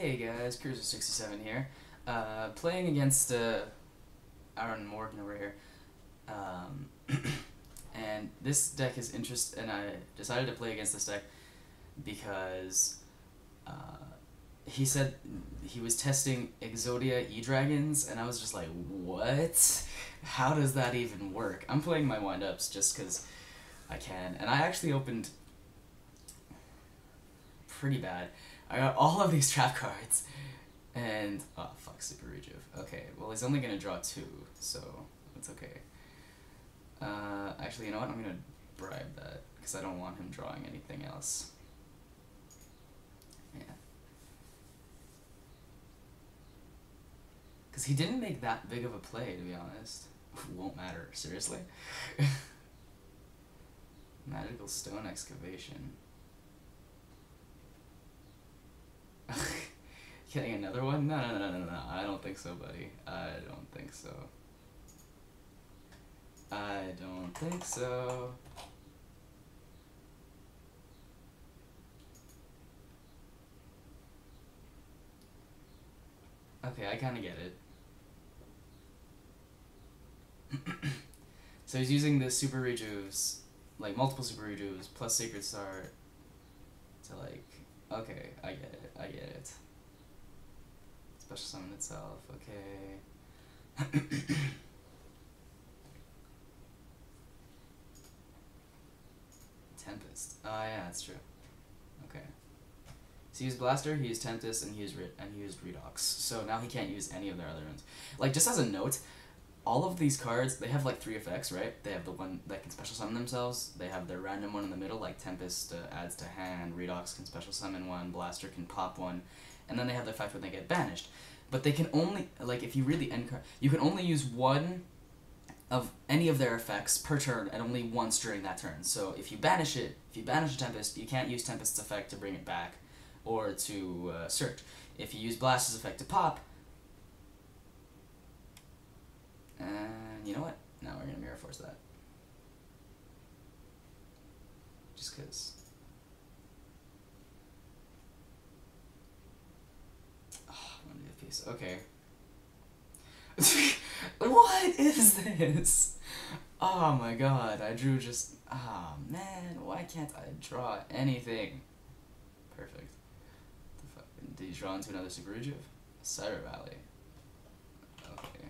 Hey guys, Cruzer67 here. Uh, playing against uh, Aaron Morgan over here. Um, and this deck is interest, and I decided to play against this deck because uh, he said he was testing Exodia E-Dragons, and I was just like, what? How does that even work? I'm playing my wind-ups just because I can, and I actually opened pretty bad. I got all of these trap cards, and oh fuck, super rejuve. Okay, well he's only gonna draw two, so it's okay. Uh, actually, you know what? I'm gonna bribe that because I don't want him drawing anything else. Yeah. Because he didn't make that big of a play, to be honest. Won't matter, seriously. Magical stone excavation. Getting another one? No, no, no, no, no, I don't think so, buddy. I don't think so. I don't think so. Okay, I kind of get it. so he's using the super rejuves, like multiple super rejuves plus Sacred Star to like, okay, I get it, I get it. Special summon itself, okay. Tempest. Oh yeah, that's true. Okay. So he used Blaster, he used Tempest, and he used Re- and he used Redox. So now he can't use any of their other ones. Like just as a note, all of these cards they have like three effects, right? They have the one that can special summon themselves. They have their random one in the middle, like Tempest uh, adds to hand. Redox can special summon one. Blaster can pop one, and then they have the effect when they get banished. But they can only like if you the end you can only use one of any of their effects per turn and only once during that turn. So if you banish it, if you banish a Tempest, you can't use Tempest's effect to bring it back or to uh, search. If you use Blast's effect to pop, and you know what? Now we're gonna Mirror Force that. Just cause. Oh, Okay. what is this? Oh my god, I drew just. Ah oh, man, why can't I draw anything? Perfect. The fuck? Did you draw into another Super Rejuve? Cyber Valley. Okay.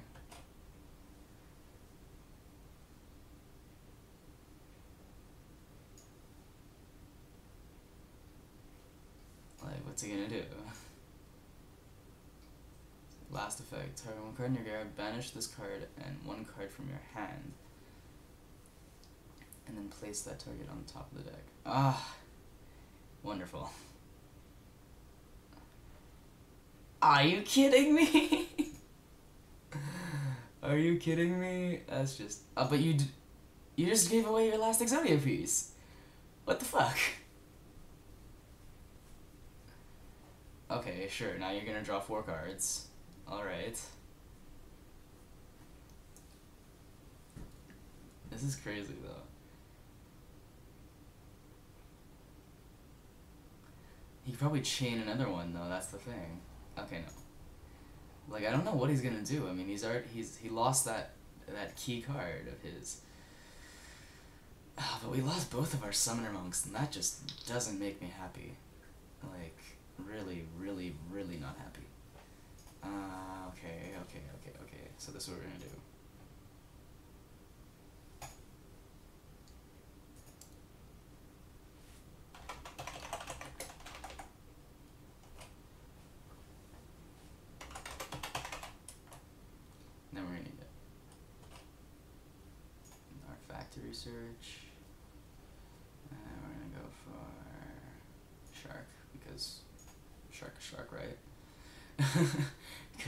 Like, what's he gonna do? Last effect, target one card in your graveyard, banish this card and one card from your hand. And then place that target on the top of the deck. Ah, wonderful. Are you kidding me? Are you kidding me? That's just. Uh, but you, you just gave away your last Exodia piece. What the fuck? Okay, sure. Now you're gonna draw four cards. Alright. This is crazy though. He could probably chain another one though, that's the thing. Okay, no. Like I don't know what he's gonna do. I mean he's already he's he lost that that key card of his. Oh, but we lost both of our summoner monks and that just doesn't make me happy. Like really, really, really not happy. Uh, okay, okay, okay, okay. So this is what we're gonna do. Then we're gonna need. Our factory search. And we're gonna go for shark because shark is shark, right?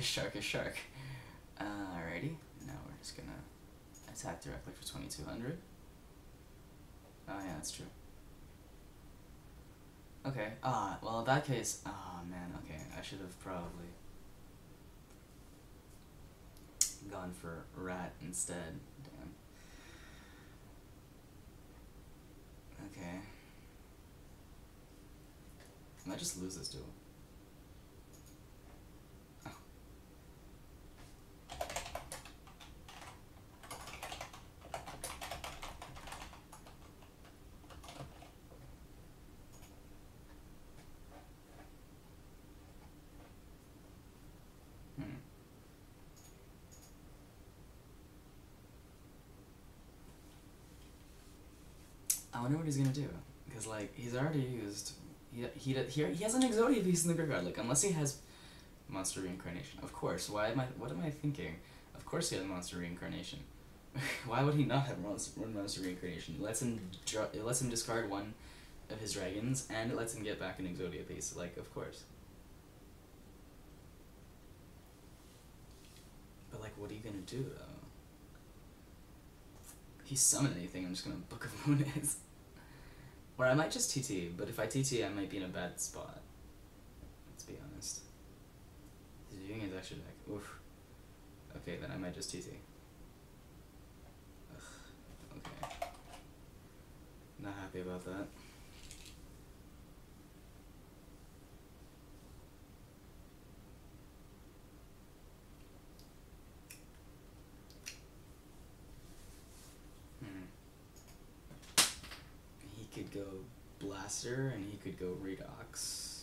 Because shark is shark. Uh, alrighty, now we're just gonna attack directly for 2200. Oh yeah, that's true. Okay, ah, well in that case, ah oh, man, okay, I should have probably gone for rat instead, damn. Okay. I might just lose this duel. Wonder what he's gonna do. Because, like, he's already used. He, he, he, he has an Exodia piece in the graveyard. Like, unless he has Monster Reincarnation. Of course. Why am I. What am I thinking? Of course he has Monster Reincarnation. Why would he not have Monster, Monster Reincarnation? It lets him, it lets him discard one of his dragons, and it lets him get back an Exodia piece. Like, of course. But, like, what are you gonna do, though? He summon anything, I'm just gonna Book of Moonis. Or I might just TT, but if I TT, I might be in a bad spot. Let's be honest. He's using his extra deck. Oof. Okay, then I might just TT. Ugh. Okay. Not happy about that. Hmm. He could go And he could go Redox.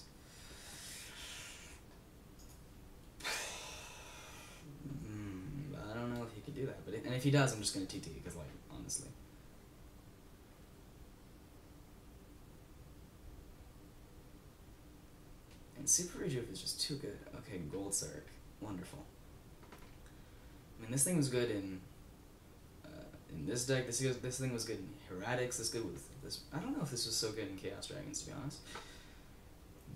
Hmm, I don't know if he could do that, but it, and if he does, I'm just gonna TT because, like, honestly. And Super Rejuve is just too good. Okay, Gold Sarc, wonderful. I mean, this thing was good in in this deck. This this thing was good in Hieratics. This good with this. I don't know if this was so good in Chaos Dragons, to be honest.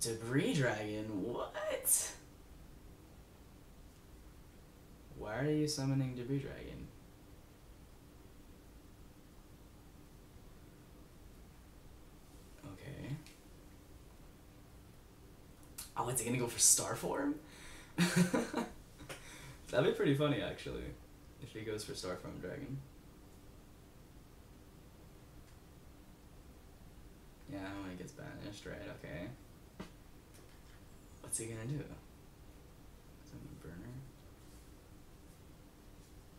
Debris Dragon, what? Why are you summoning Debris Dragon? Okay. Oh, is it gonna go for Star Form? That'd be pretty funny, actually, if he goes for Star Form Dragon. Yeah, when he gets banished, right? Okay. What's he gonna do? A burner?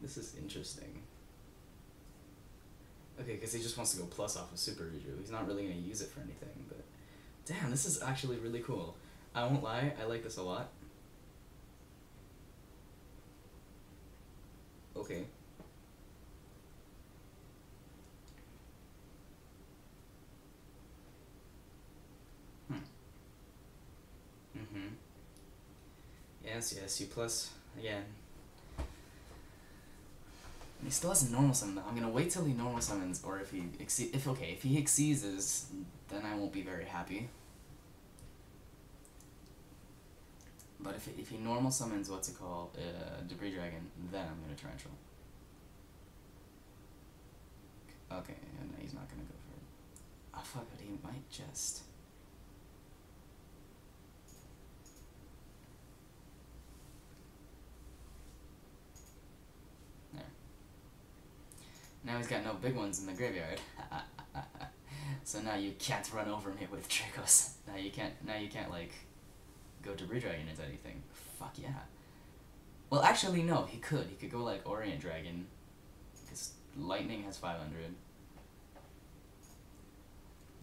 This is interesting. Okay, because he just wants to go plus off of Super Reju. He's not really gonna use it for anything, but damn, this is actually really cool. I won't lie, I like this a lot. Okay. Yes, yes, you plus again. And he still has a normal summon though. I'm gonna wait till he normal summons, or if he exceed, if okay, if he exceeds, then I won't be very happy. But if if he normal summons what's it called, uh, debris dragon, then I'm gonna torrential. Okay, and he's not gonna go for it. Oh fuck it, he might just. Now he's got no big ones in the graveyard. so now you can't run over me with Dracos. Now you can't. Now you can't like go to Dragon into anything. Fuck yeah. Well, actually, no. He could. He could go like Orient Dragon, because Lightning has five hundred.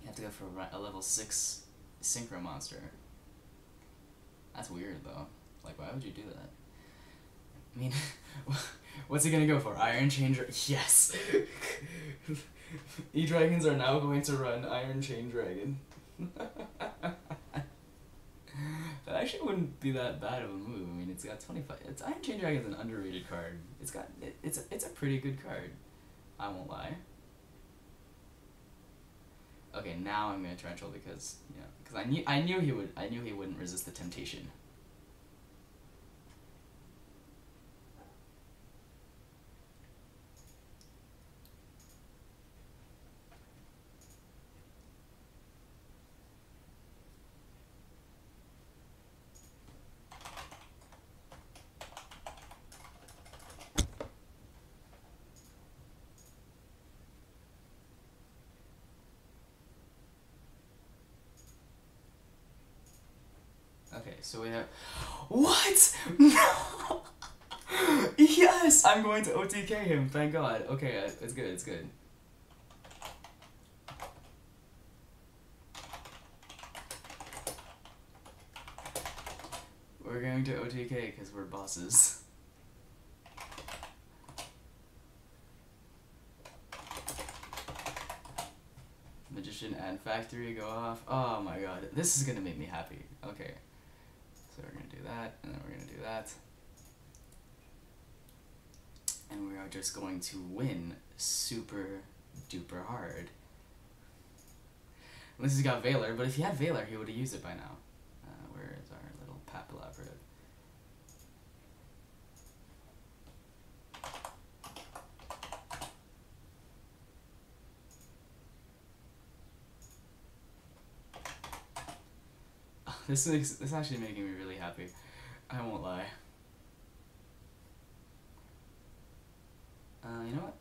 You have to go for a level six synchro monster. That's weird though. Like, why would you do that? I mean, what's he gonna go for? Iron Changer? Yes! E Dragons are now going to run Iron Chain Dragon. that actually wouldn't be that bad of a move. I mean, it's got 25. It's Iron Chain Dragon's an underrated card. It's got. It, it's, a, it's a pretty good card. I won't lie. Okay, now I'm gonna torrential because yeah, because I knew I knew he would I knew he wouldn't resist the temptation. Okay, so we have. What? No! yes! I'm going to OTK him, thank god. Okay, uh, it's good, it's good. We're going to OTK because we're bosses. Magician and factory go off. Oh my god, this is gonna make me happy. Okay, so we're gonna do that, and then we're gonna do that. And we are just going to win super duper hard. This has got Valor, but if he had Valor, he would have used it by now. Uh, where is our little Papillabra? This is this is actually making me really happy. I won't lie. Uh, you know what?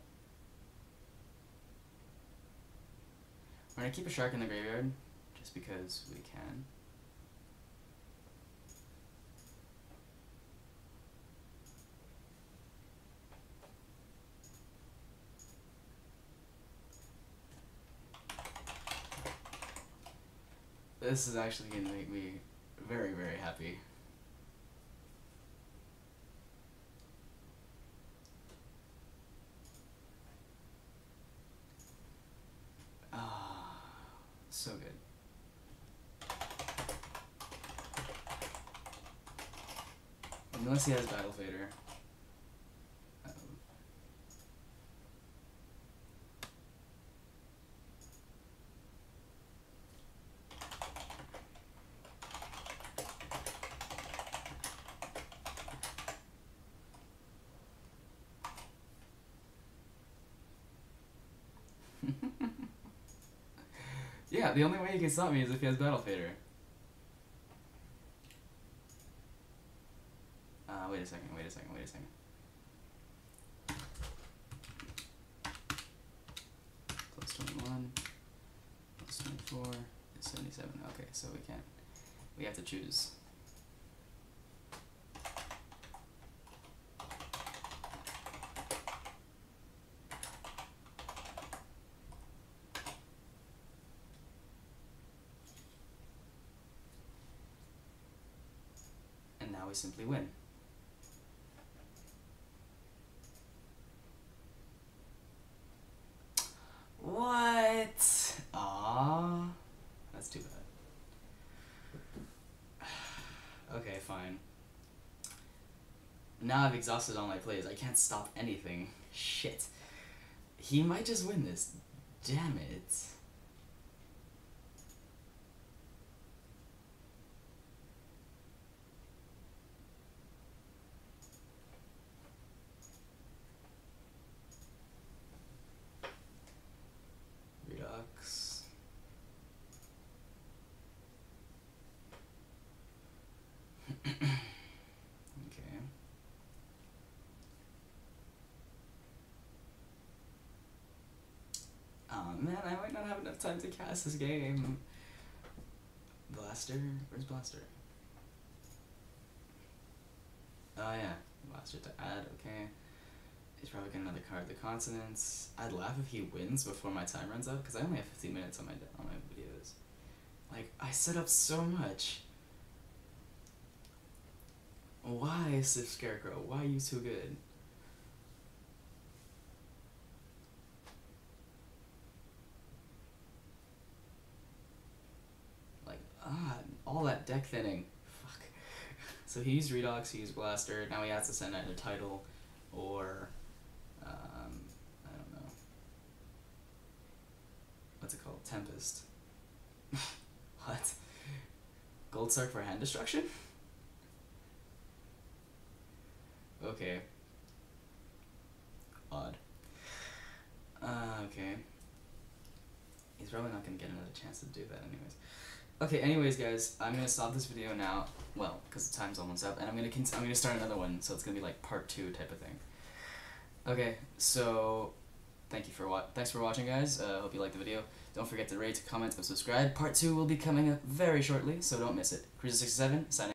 We're gonna keep a shark in the graveyard, just because we can. This is actually gonna make me very, very happy. Ah, so good. Unless he has Battle Fader. Yeah, the only way he can stop me is if he has Battle Fader. Uh, wait a second, wait a second, wait a second. Plus 21, plus 24, is 77. Okay, so we can't. We have to choose. We simply win. What? Ah, that's too bad. okay, fine. Now I've exhausted all my plays. I can't stop anything. Shit. He might just win this. Damn it. Redox. okay. Oh man, I might not have enough time to cast this game. Blaster? Where's Blaster? Oh yeah, Blaster to add, okay. He's probably got another card, the Consonants. I'd laugh if he wins before my time runs out, because I only have 15 minutes on my on my videos. Like, I set up so much. Why, Sif Scarecrow? Why are you too good? Like, ah, all that deck thinning. Fuck. So he used Redox, he used Blaster, now he has to send out a title, or, um, I don't know. What's it called? Tempest. what? Gold Sarc for hand destruction? Okay. Odd. Uh, okay. He's probably not gonna get another chance to do that anyways. Okay, anyways guys, I'm gonna stop this video now. Well, because the time's almost up, and I'm gonna I'm gonna start another one, so it's gonna be like part two type of thing. Okay, so thank you for wa- thanks for watching, guys. Uh, hope you liked the video. Don't forget to rate, comment, and subscribe. Part two will be coming up very shortly, so don't miss it. Cruzer67 signing.